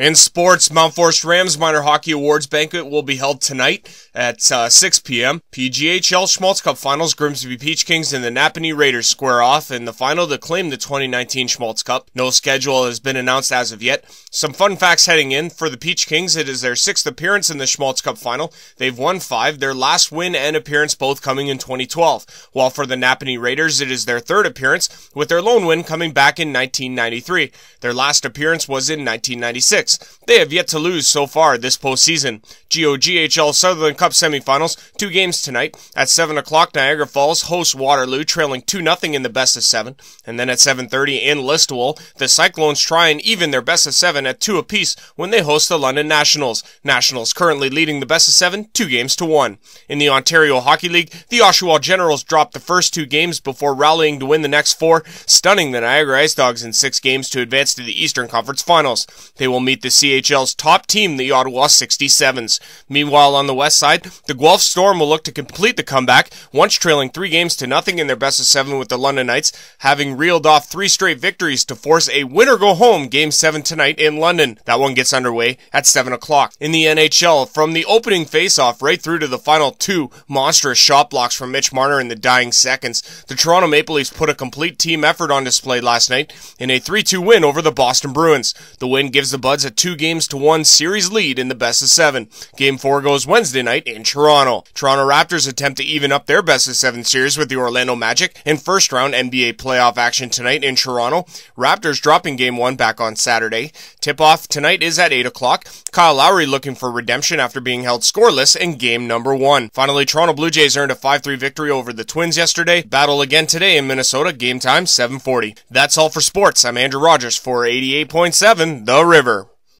In sports, Mount Forest Rams Minor Hockey Awards banquet will be held tonight at uh, 6 p.m. PJHL Schmalz Cup Finals, Grimsby Peach Kings and the Napanee Raiders square off in the final to claim the 2019 Schmalz Cup. No schedule has been announced as of yet. Some fun facts heading in for the Peach Kings. It is their sixth appearance in the Schmalz Cup final. They've won five, their last win and appearance both coming in 2012. While for the Napanee Raiders, it is their third appearance, with their lone win coming back in 1993. Their last appearance was in 1996. They have yet to lose so far this postseason. GOJHL Sutherland Cup semifinals, two games tonight. At 7 o'clock, Niagara Falls hosts Waterloo, trailing 2-0 in the best of seven. And then at 7.30 in Listowel, the Cyclones try and even their best of seven at two apiece when they host the London Nationals. Nationals currently leading the best of seven, two games to one. In the Ontario Hockey League, the Oshawa Generals dropped the first two games before rallying to win the next four, stunning the Niagara Ice Dogs in six games to advance to the Eastern Conference Finals. They will meet the CHL's top team, the Ottawa 67s. Meanwhile, on the west side, the Guelph Storm will look to complete the comeback, once trailing three games to nothing in their best of seven with the London Knights, having reeled off three straight victories to force a winner go home game seven tonight in London. That one gets underway at seven o'clock. In the NHL, from the opening face-off right through to the final two monstrous shot blocks from Mitch Marner in the dying seconds, the Toronto Maple Leafs put a complete team effort on display last night in a 3-2 win over the Boston Bruins. The win gives the Buds a two games to one series lead in the best of seven. Game four goes Wednesday night in Toronto. Toronto Raptors attempt to even up their best of seven series with the Orlando Magic in first round NBA playoff action tonight in Toronto. Raptors dropping game one back on Saturday. Tip off tonight is at 8 o'clock. Kyle Lowry looking for redemption after being held scoreless in game number one. Finally, Toronto Blue Jays earned a 5-3 victory over the Twins yesterday. Battle again today in Minnesota. Game time 740. That's all for sports. I'm Andrew Rodgers for 88.7 The River.